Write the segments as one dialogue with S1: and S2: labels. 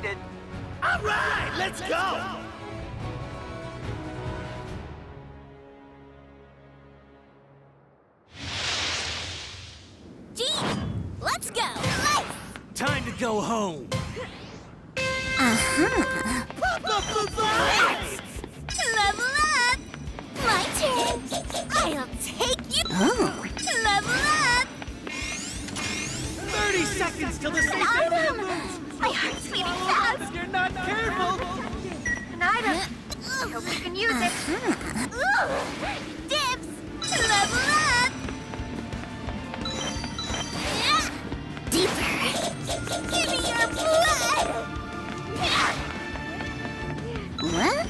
S1: excited.
S2: All right, let's go.
S3: Gee, let's go.
S2: Time to go home.
S3: Uh-huh.
S2: Pop up the vibes!
S3: Level up. My turn. I'll take you. Oh. Level up.
S2: 30 seconds till the safe
S3: beating
S2: If you're not careful.
S4: An item. I hope you can use it.
S3: Ooh, Dibs. Level up. Deeper. Give me your blood. What?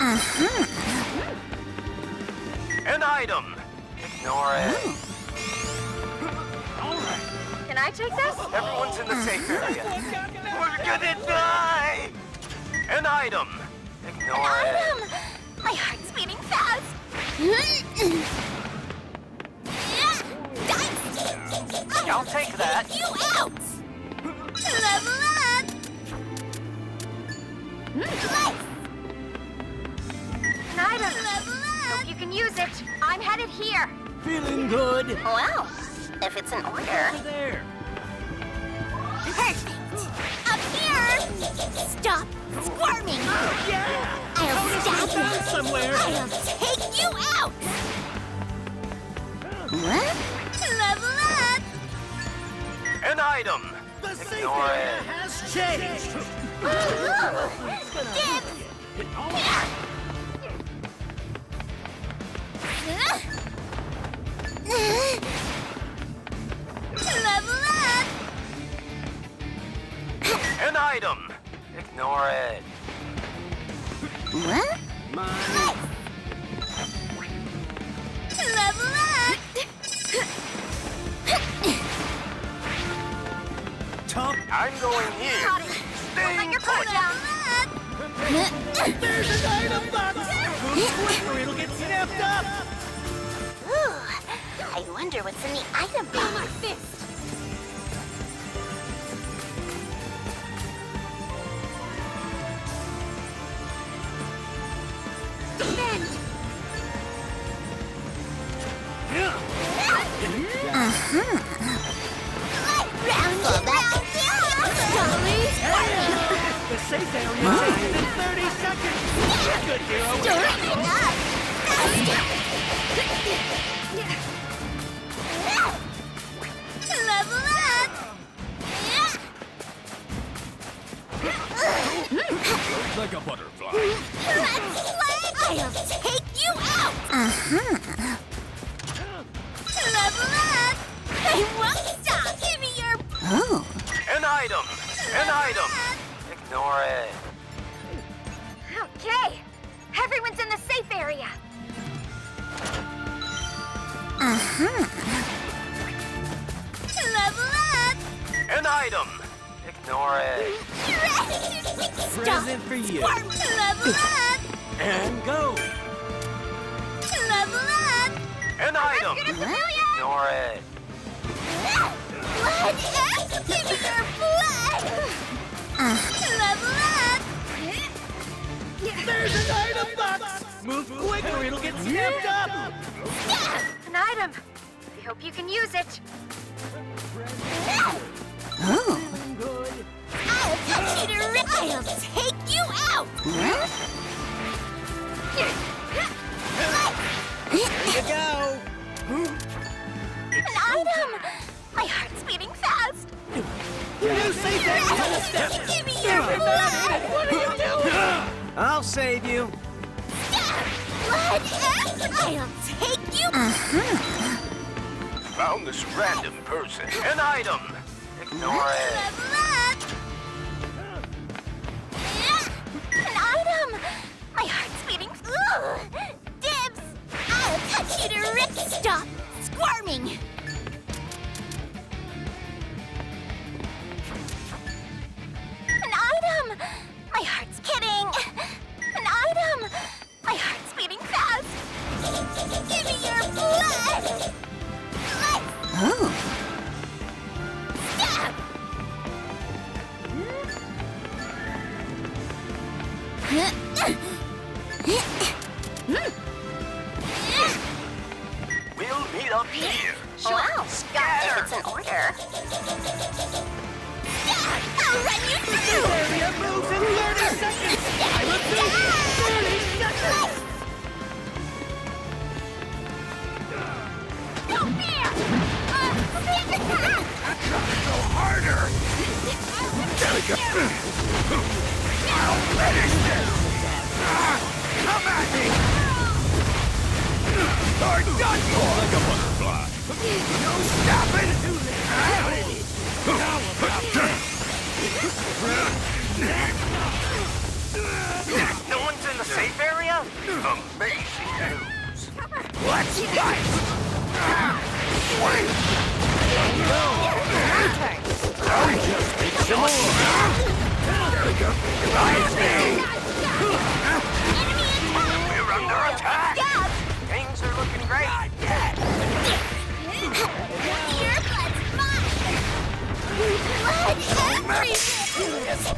S3: Uh-huh.
S1: An item. Ignore it.
S2: All right.
S4: Can I take this?
S1: Everyone's in the safe area. We're gonna die. An item. Ignore it.
S3: Item. My heart's beating fast.
S1: I'll take that.
S3: You out. Level up. Life.
S4: An item.
S3: Level up.
S4: Hope you can use it. I'm headed here.
S2: Feeling good.
S3: Well, if it's an order.
S2: Over there.
S3: Perfect. Up here. Stop squirming.
S2: Yeah.
S3: I'll stab you.
S2: somewhere.
S3: I'll take you out. What? Level up.
S1: An item.
S2: The safe
S1: Ignore
S2: area
S1: it.
S2: has changed.
S3: Dibs.
S1: Ignore it.
S3: What?
S2: Mine.
S3: Level up.
S2: Top.
S1: I'm going here.
S4: Got it. Your foot down.
S2: There's an item box. Move quick it'll get snapped up.
S3: Ooh, I wonder what's in the item box. my fist.
S2: Safe area changes in 30 seconds. Good hero.
S3: Stirring it up. Level up.
S5: Like a butterfly.
S3: Let's play. I'll take you out. Uh-huh. Level I won't stop. Give me your... Oh.
S1: An item. An item. Ignore it.
S4: Okay. Everyone's in the safe area.
S3: Uh-huh. Level up.
S1: An item. Ignore it.
S3: Stop.
S2: Present for you.
S3: Squirm. Level up.
S2: And go.
S3: Level up.
S1: An item. Ignore it.
S3: Blood. Give me your blood. Uh. Level up.
S2: There's an item box. Move quick or it'll get snapped up.
S4: An item. I hope you can use it.
S3: Oh.
S2: Feeling.
S3: I'll touch you to rip. I'll take you out. What?
S2: There you go.
S3: Give me your blood. What are you doing?
S2: I'll save you.
S3: Blood. I'll take you. Uh-huh.
S1: Found this random person. An item. Ignore it.
S3: Level. An item. My heart's beating. Ooh. Dibs. I'll touch you to rip. Stop squirming.
S1: We'll meet up here.
S3: Wow, if it's an order. I'll run you through!
S2: Area moves in 30 seconds! I repeat, 30 seconds!
S3: No fear! Uh, stand attack!
S5: Go harder! There we go. I'll finish this! Come at me! You're done for! Like a butterfly. No stopping!
S1: No one's in the safe area? Amazing news.
S5: Let's fight!
S1: We're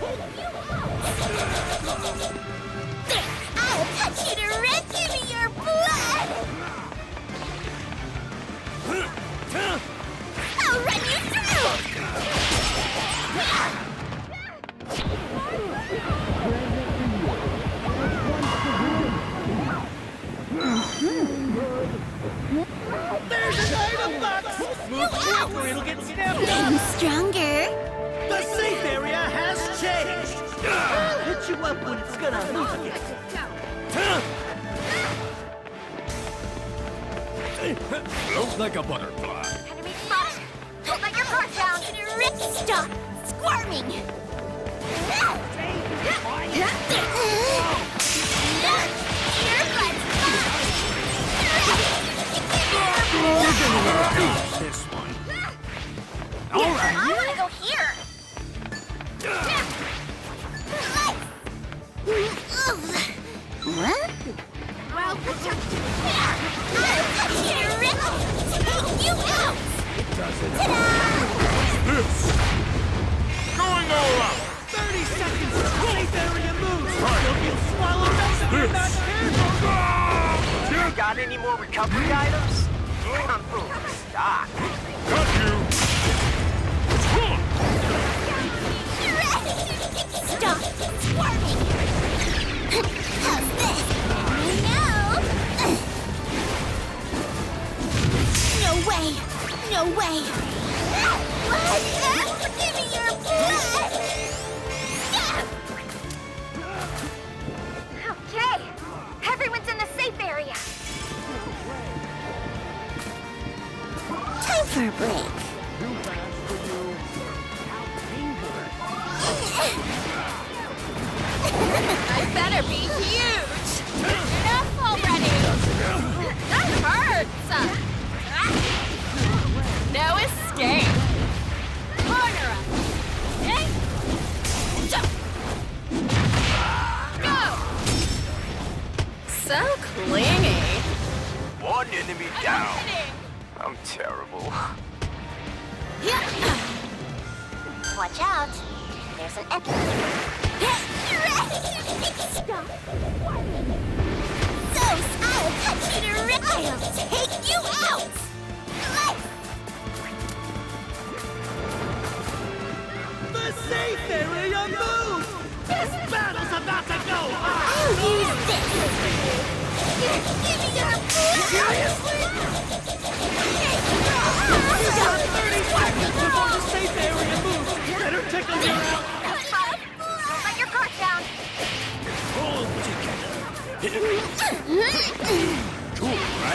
S2: Oh, gonna again.
S5: Float like a butterfly.
S4: Enemy spotted. Your guard down.
S3: Stop squirming!
S5: Going all out!
S2: 30 seconds! Safe area moves! You'll get swallowed up if you're not careful!
S1: You got any more recovery items? Kung Fu stock.
S5: Got you!
S3: Stop squirming! How's this? No way! No way!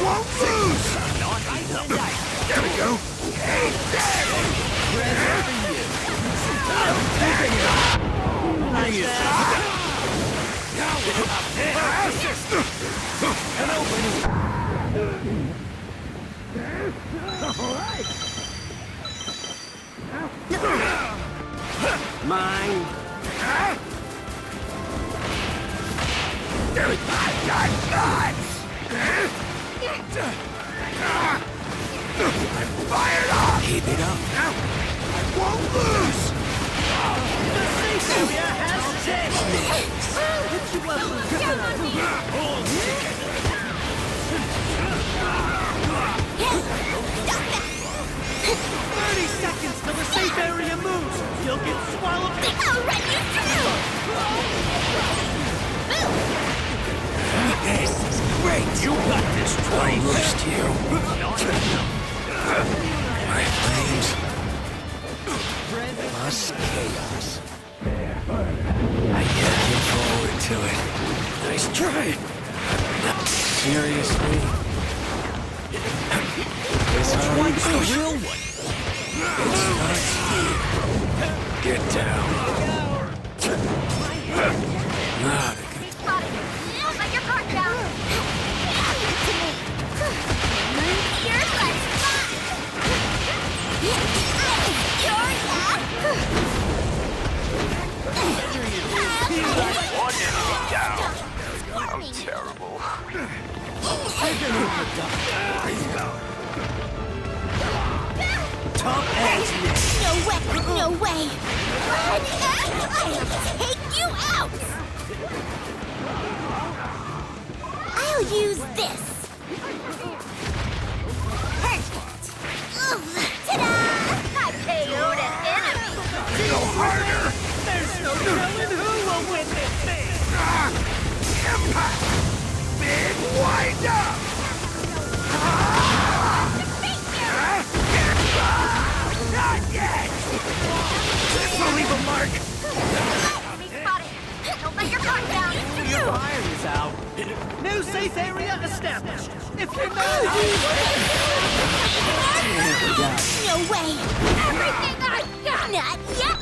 S5: Won't lose! There we go! Hey, there!
S2: Mine.
S5: Keep it up. I won't lose!
S2: The safe has changed. Hit you up with coconut. Thirty seconds till the safe area moves. You'll get swallowed.
S3: I'll run you through! No way! Everything I've got! Not yet!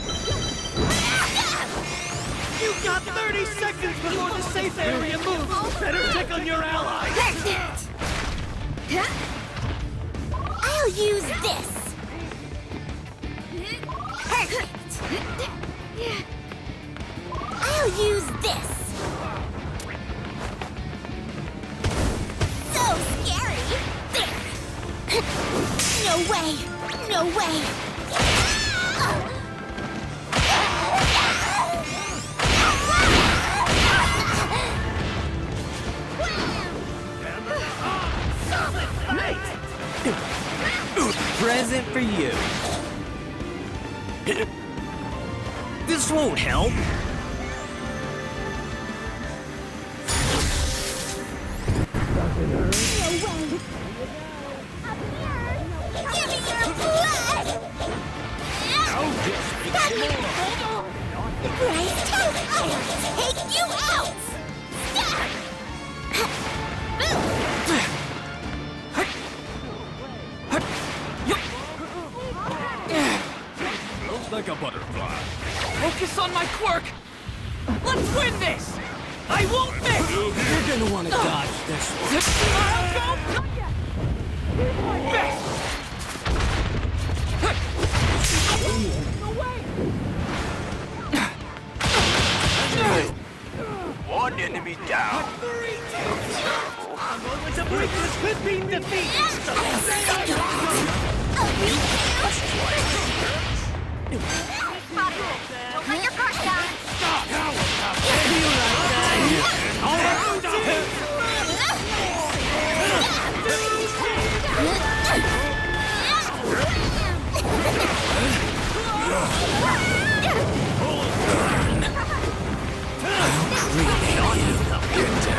S2: You got 30 seconds before the safe area moves. Better check on your allies.
S3: Perfect! I'll use this. Perfect! I'll use this. No way! No way!
S2: Present for you. This won't help. Focus on my quirk. Let's win this. I won't miss. You're gonna want to dodge this one. I'll go. Best.
S1: One enemy down.
S2: A moment to break this could mean defeat. You! Hold on.
S3: I'll cremate you.